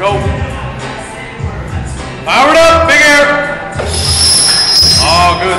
Go. Power it up, big air. Oh, good.